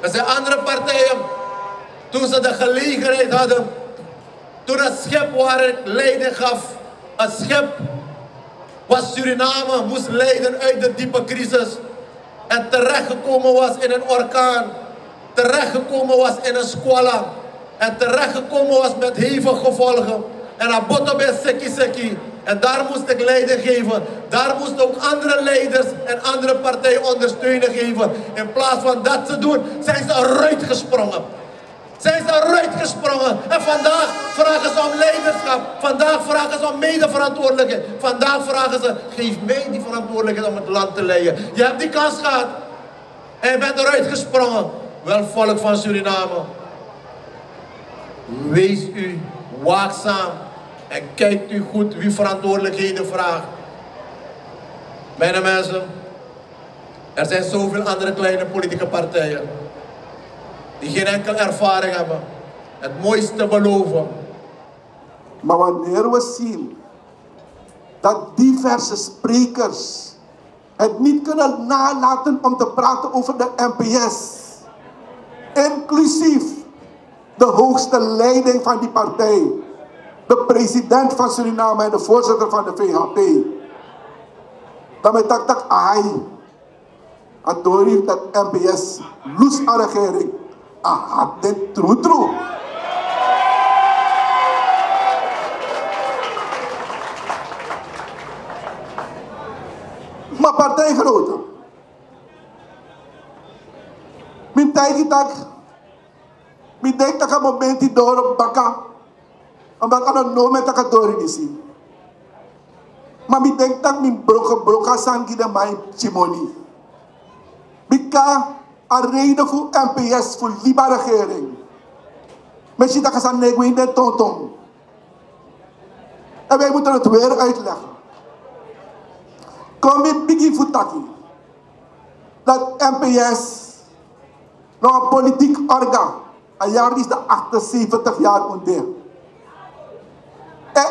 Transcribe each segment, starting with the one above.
Er zijn andere partijen, toen ze de gelegenheid hadden, toen het schip waar ik leiding gaf, een schip wat Suriname moest leiden uit de diepe crisis en terechtgekomen was in een orkaan, terechtgekomen was in een squalla en terechtgekomen was met hevige gevolgen. En aboto bij seki seki. En daar moest ik leiding geven. Daar moesten ook andere leiders en andere partijen ondersteuning geven. In plaats van dat te doen, zijn ze eruit gesprongen. Zijn ze eruit gesprongen. En vandaag vragen ze om leiderschap. Vandaag vragen ze om medeverantwoordelijkheid. Vandaag vragen ze, geef mij die verantwoordelijkheid om het land te leiden. Je hebt die kans gehad. En je bent eruit gesprongen. Wel volk van Suriname. Wees u waakzaam en kijkt u goed wie verantwoordelijkheden vraagt. Mijn mensen, er zijn zoveel andere kleine politieke partijen die geen enkele ervaring hebben, het mooiste beloven. Maar wanneer we zien dat diverse sprekers het niet kunnen nalaten om te praten over de NPS, inclusief de hoogste leiding van die partij, de president van Suriname en de voorzitter van de VHP. Dan met dat tak ai. Atori dat NPS loes aan regering. Ah, dit true true. Maar partijgenoten. Mijn tijd dat Mi denk dat een moment die door op baka. Omdat ik moment dat ik door zie. Maar mi denk mijn broken broka sangi de mijn chimoni. Bika een reden voor NPS voor liba regering. Misschien dat nego in de tonton. En wij moeten het weer uitleggen. Kom in biggie futaki. Dat NPS nog een politiek orgaan een jaar is de 78 jaar onder.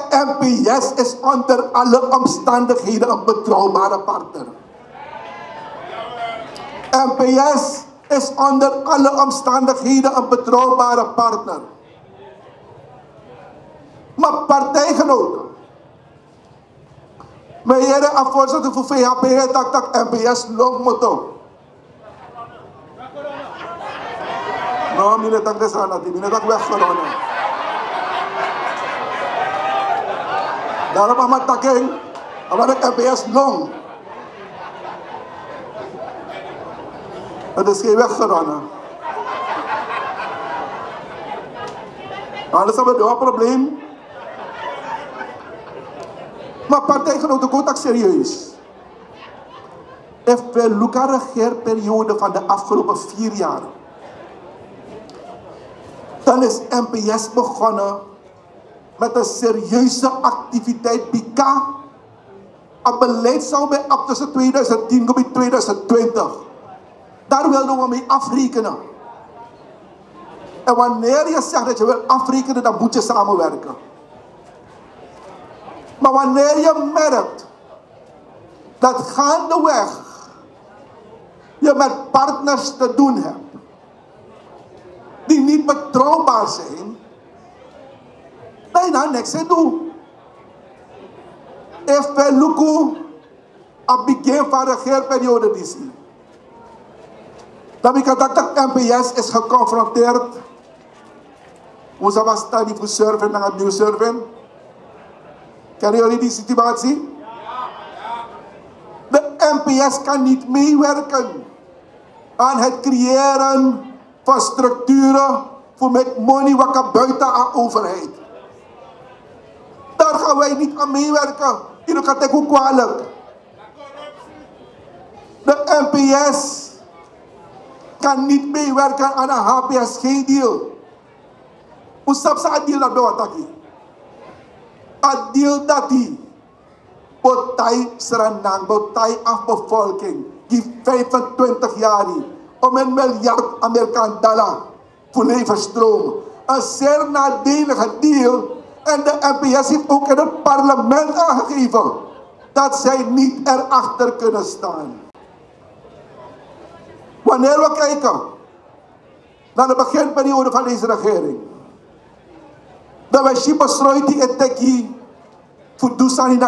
NPS is onder alle omstandigheden een betrouwbare partner. NPS is onder alle omstandigheden een betrouwbare partner. Maar partijgenoten. Mijn heren en voorzitter voor VHP, dat dat NPS nog moet No, mine tak desa nati, mine tak weg corona. Daarom amat taking, amat ik MPS long. Het is geen weg corona. Alles hebben we een probleem. Maar partijgenoten, goed serieus. If we look regeerperiode van de afgelopen vier jaar dan is NPS begonnen met een serieuze activiteit BICA. Een beleid zou bij af tussen 2010 en 2020. Daar wilden we mee afrekenen. En wanneer je zegt dat je wil afrekenen, dan moet je samenwerken. Maar wanneer je merkt dat gaandeweg je met partners te doen hebt die niet betrouwbaar zijn, daar niks aan doen. We look at begin van de regeerperiode die zie, dan ik dat de NPS is geconfronteerd. Hoe ze was die voor surfen naar het nieuw surfen? Kennen jullie die situatie? De NPS kan niet meewerken aan het creëren van structuren voor met money wat buiten aan overheid. Daar gaan wij niet aan meewerken. In het ook kwalijk. De NPS kan niet meewerken aan een HPSG-deal. Hoe stap ze aan deal dat bij Een deal dat die Botai Serenang, Botai afbevolking, die 25 jaar om een miljard Amerikaan dollar voor levenstroom. Een zeer nadelige deal. En de NPS heeft ook in het parlement aangegeven dat zij niet erachter kunnen staan. Wanneer we kijken na de beginperiode van deze regering. Dat wij Shiba die eteki voor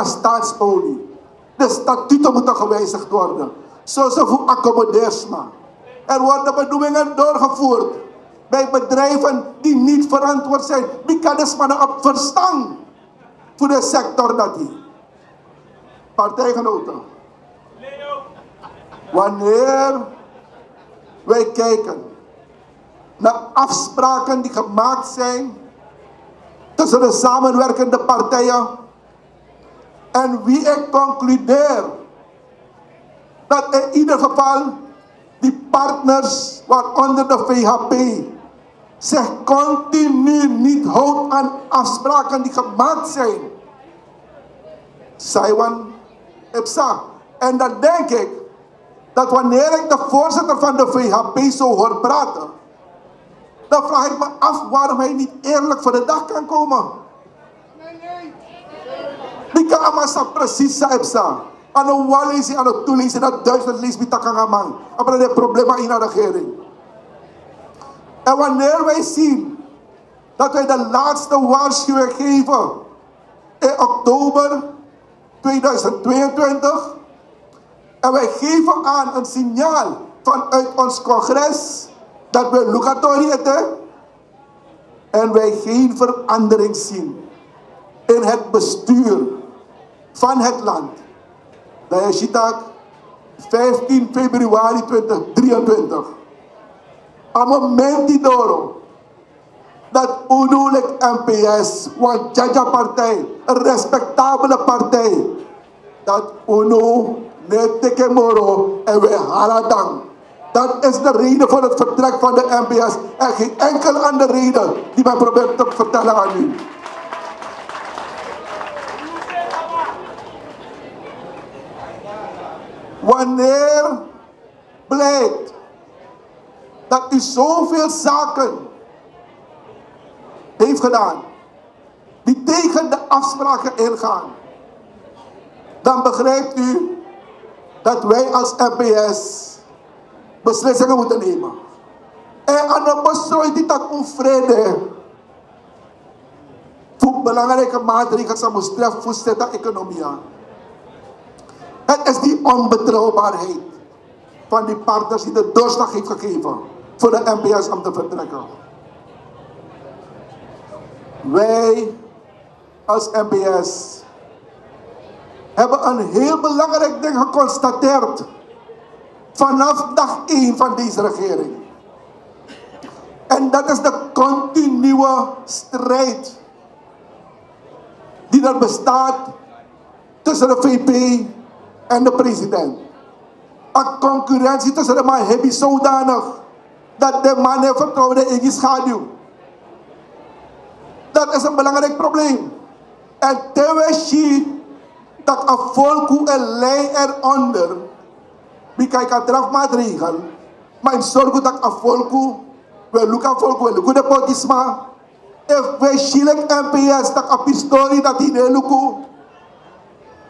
staatsolie. De statuten moeten gewijzigd worden. Zoals voor accommodeersma. Er worden benoemingen doorgevoerd bij bedrijven die niet verantwoord zijn. Wie kan dus maar op verstand voor de sector dat die. Partijgenoten. Wanneer wij kijken naar afspraken die gemaakt zijn tussen de samenwerkende partijen en wie ik concludeer dat in ieder geval die partners, waaronder de VHP, zich continu niet houdt aan afspraken die gemaakt zijn. Saiwan Epsa. En dan denk ik dat wanneer ik de voorzitter van de VHP zo hoor praten, dan vraag ik me af waarom hij niet eerlijk voor de dag kan komen. Die kan allemaal precies zijn. Aan de wal aan het toelezen, dat duizend lees met takangaman. Maar dat is probleem in de regering. En wanneer wij zien dat wij de laatste waarschuwing geven in oktober 2022 en wij geven aan een signaal vanuit ons congres dat we locatori hebben en wij geen verandering zien in het bestuur van het land. Dat is 15 februari 2023. Een moment die door dat unulik NPS, want Jaja partij, een respectabele partij, dat UNO net teke moro en we halen Dat is de reden voor het vertrek van de NPS en geen enkele andere reden die men probeert te vertellen aan u. Wanneer blijkt dat u zoveel zaken heeft gedaan die tegen de afspraken ingaan, dan begrijpt u dat wij als NPS beslissingen moeten nemen. En aan de besluit die dat onvrede voor belangrijke maatregelen zal moeten voor de economie. Het is die onbetrouwbaarheid van die partners die de doorslag heeft gegeven voor de NPS om te vertrekken. Wij als NPS hebben een heel belangrijk ding geconstateerd vanaf dag 1 van deze regering. En dat is de continue strijd die er bestaat tussen de VP en de president. Een concurrentie tussen de man heb je zodanig dat de man heeft vertrouwen in je schaduw. Dat is een belangrijk probleem. En terwijl je dat een volk een lei eronder, wie kijkt aan drafmaatregel, maar in zorg dat een volk, we lukken volk, we lukken de potisma, if we NPS, dat een pistool dat die ne lukken,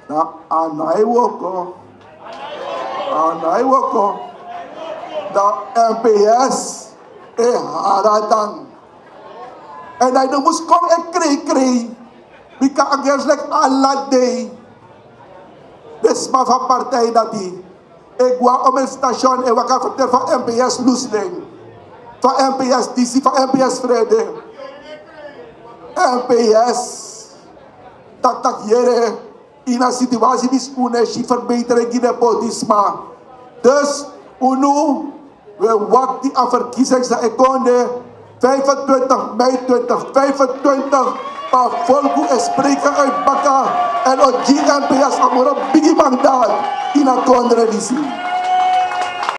na anai woko, anai woko, dat NPS, e haradang. En hij moest komen en krijg krijg. Bika against like Allah day. Desma van partij dat die. Ik wou om een station en wat kan vertellen van NPS Loesling. Van NPS DC, van NPS Vrede. NPS. Tak tak jere. In een situatie die is verbetering in de politisme. Dus, unu, we die aan verkiezingen dat ik 25 Mei 2025 pa volku e spreken uit Baka en o GMPS amoro bigi mandaat in a kondre